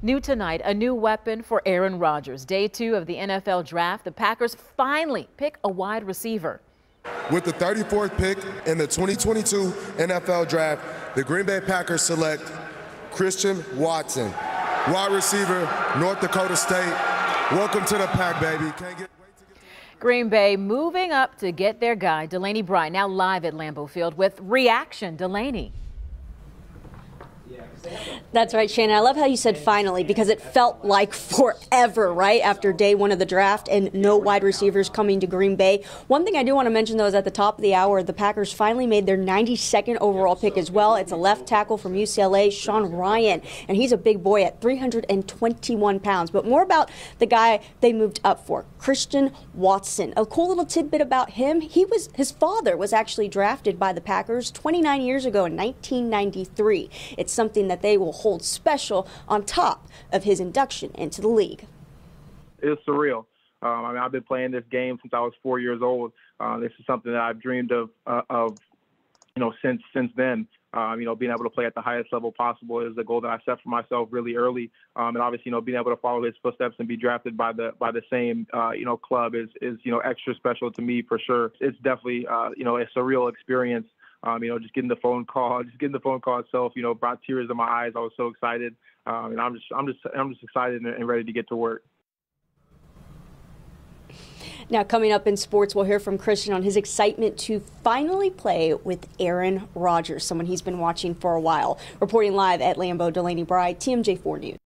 New tonight, a new weapon for Aaron Rodgers. Day two of the NFL draft, the Packers finally pick a wide receiver. With the 34th pick in the 2022 NFL draft, the Green Bay Packers select Christian Watson, wide receiver, North Dakota State. Welcome to the pack, baby. Green Bay moving up to get their guy, Delaney Brey, now live at Lambeau Field with reaction. Delaney. That's right, Shannon. I love how you said finally because it felt like forever, right? After day one of the draft and no wide receivers coming to Green Bay. One thing I do want to mention, though, is at the top of the hour, the Packers finally made their 92nd overall pick as well. It's a left tackle from UCLA, Sean Rhyan, and he's a big boy at 321 pounds. But more about the guy they moved up for, Christian Watson. A cool little tidbit about him: he was his father was actually drafted by the Packers 29 years ago in 1993. It's something that they will hold special on top of his induction into the league. It's surreal. Um, I mean, I've been playing this game since I was four years old. Uh, this is something that I've dreamed of, uh, of, you know, since since then. Um, you know, being able to play at the highest level possible is the goal that I set for myself really early. Um, and obviously, you know, being able to follow his footsteps and be drafted by the by the same, uh, you know, club is is you know extra special to me for sure. It's definitely, uh, you know, a surreal experience. Um, you know, just getting the phone call, just getting the phone call itself, you know, brought tears to my eyes. I was so excited, um, and I'm just, I'm just, I'm just excited and ready to get to work. Now, coming up in sports, we'll hear from Christian on his excitement to finally play with Aaron Rodgers, someone he's been watching for a while. Reporting live at Lambeau, Delaney Brey, TMJ4 News.